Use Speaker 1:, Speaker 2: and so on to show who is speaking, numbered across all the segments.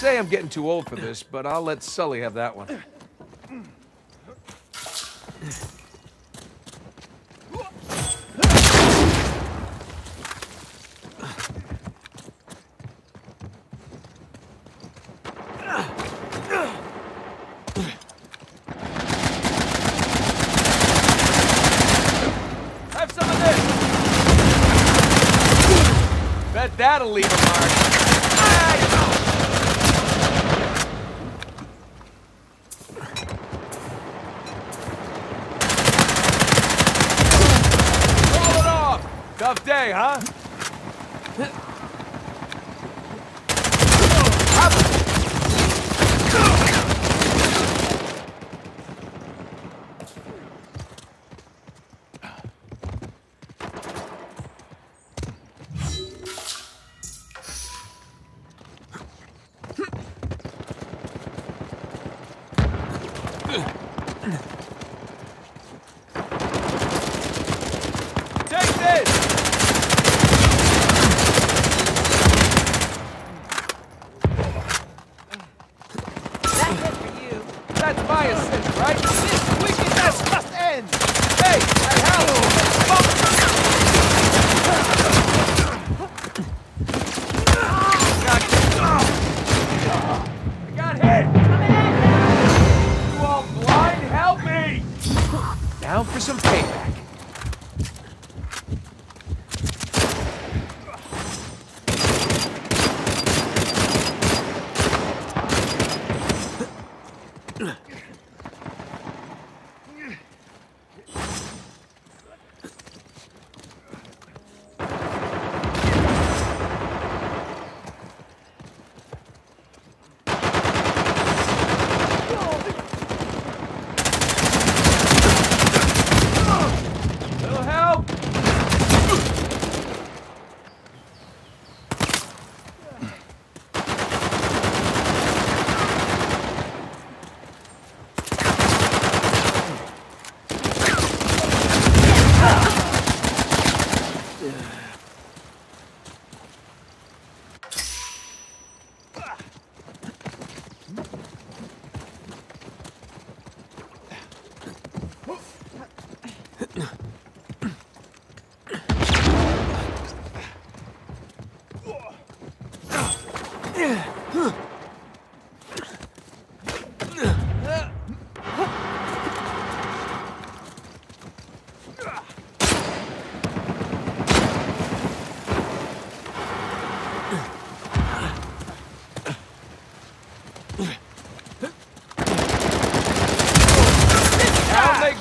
Speaker 1: say I'm getting too old for this, but I'll let Sully have that one. Have some of this. Bet that'll leave a mark.
Speaker 2: Ah, 哈、啊。
Speaker 1: Hey!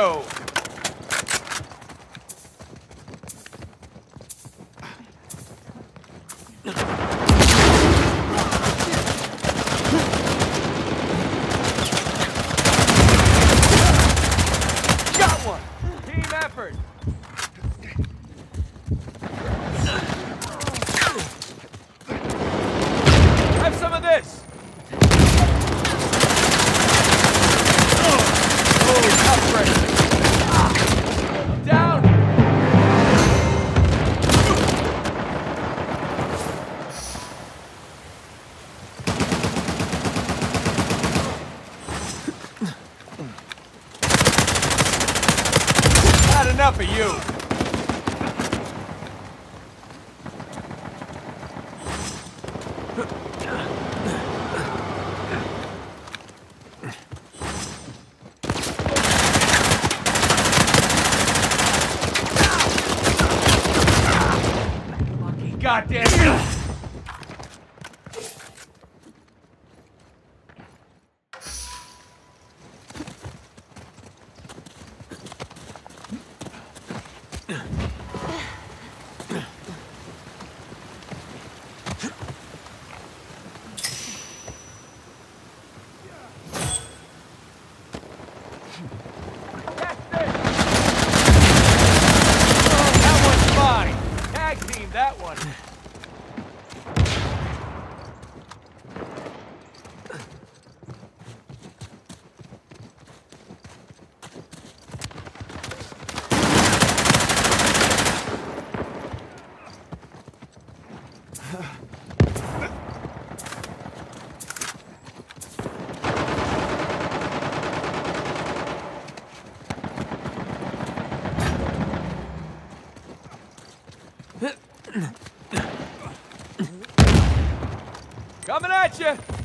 Speaker 1: Show. goddamn. Coming at you!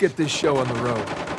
Speaker 1: Get this show on the road.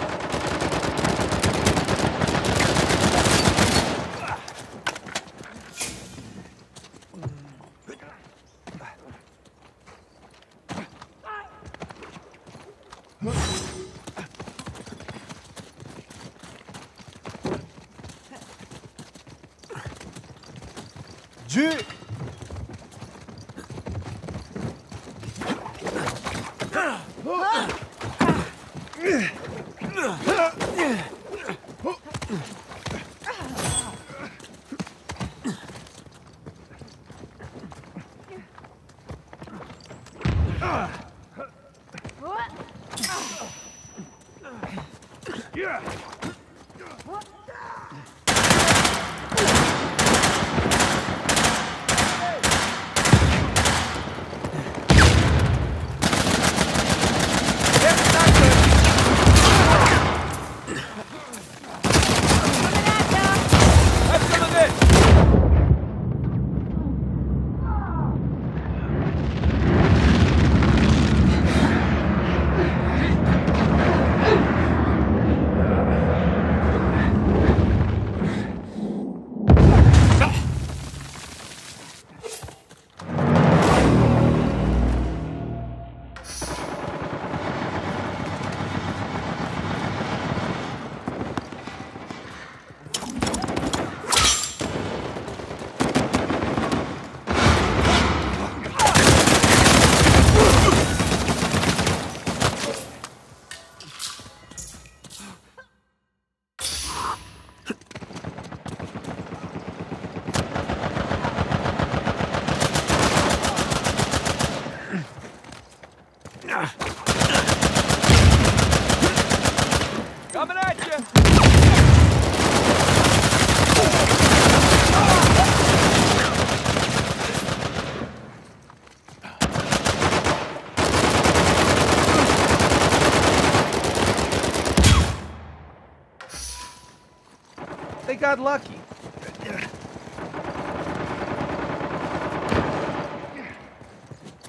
Speaker 2: Got lucky.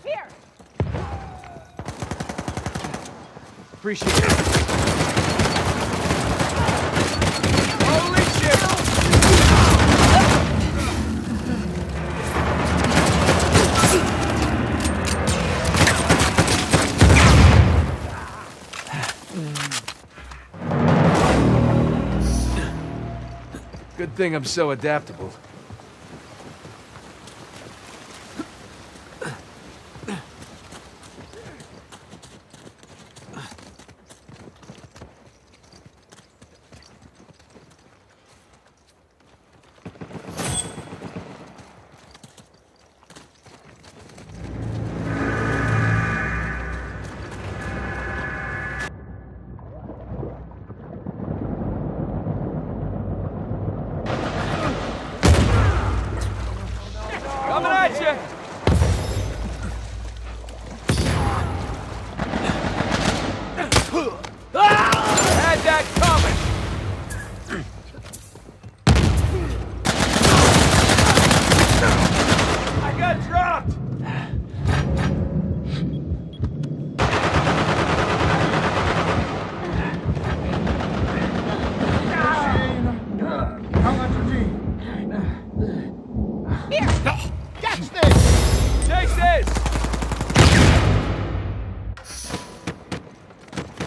Speaker 3: Here!
Speaker 2: Appreciate it.
Speaker 1: Good thing I'm so adaptable.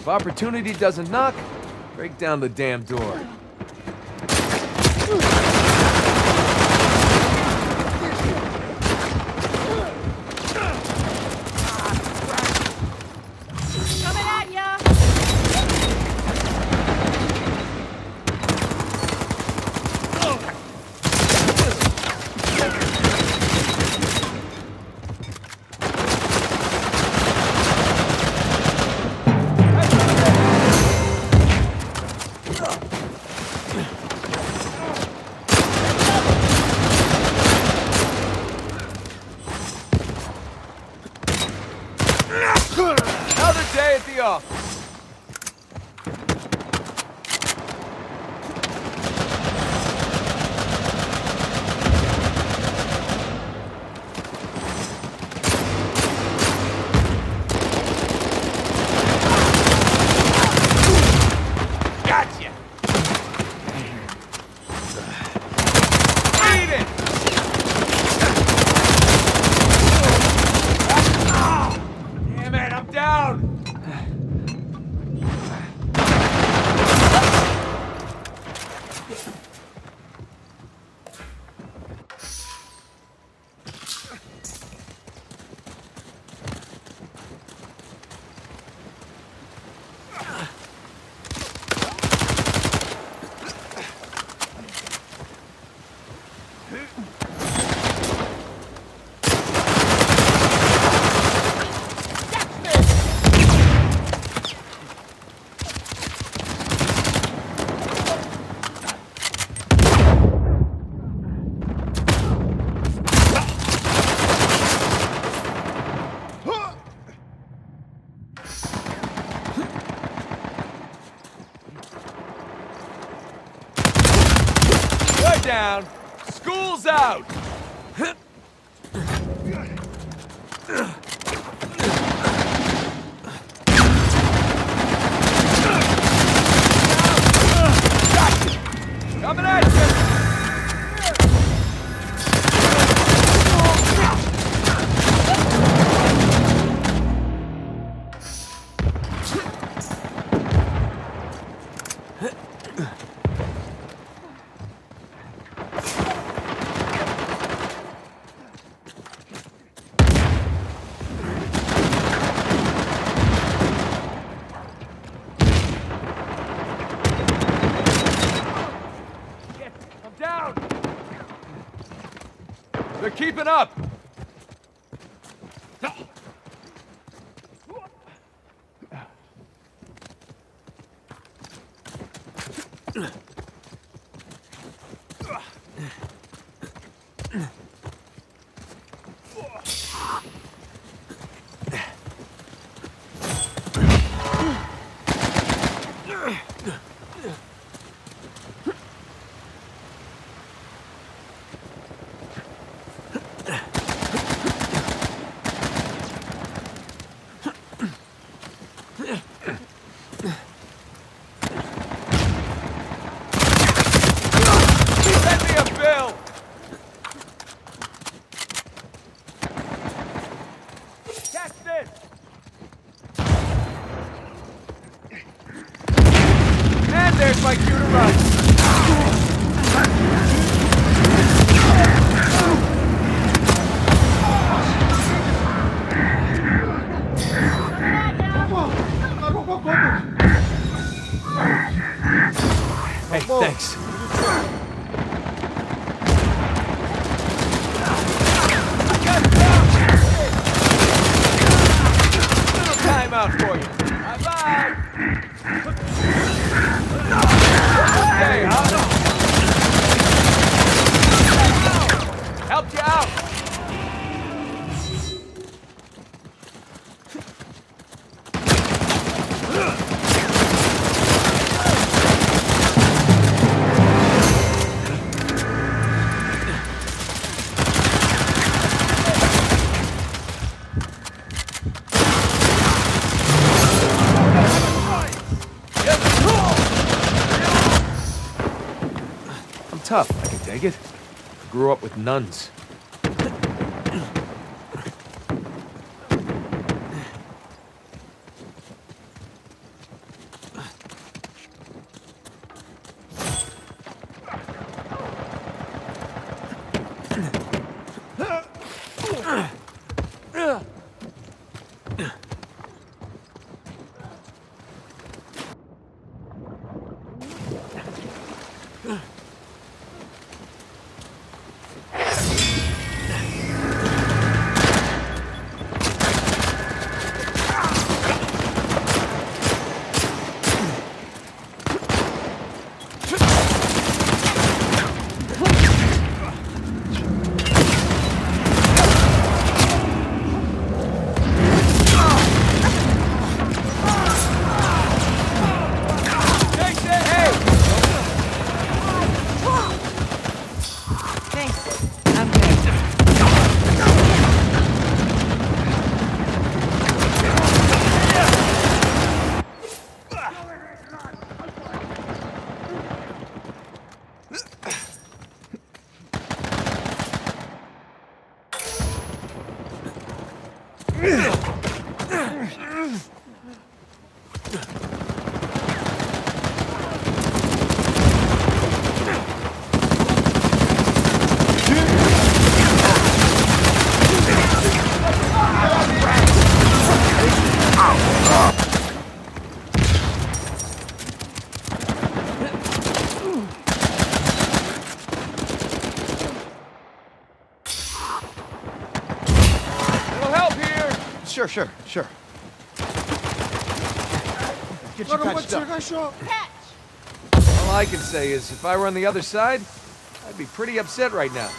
Speaker 1: If opportunity doesn't knock, break down the damn door. Down. School's out. Coming at you. They're keeping up. Grew up with nuns. Jason, hey!
Speaker 3: Thanks. I'm good.
Speaker 1: Little help here!
Speaker 2: Sure, sure, sure. Get you patched up.
Speaker 3: Catch!
Speaker 1: All I can say is, if I were on the other side, I'd be pretty upset right now.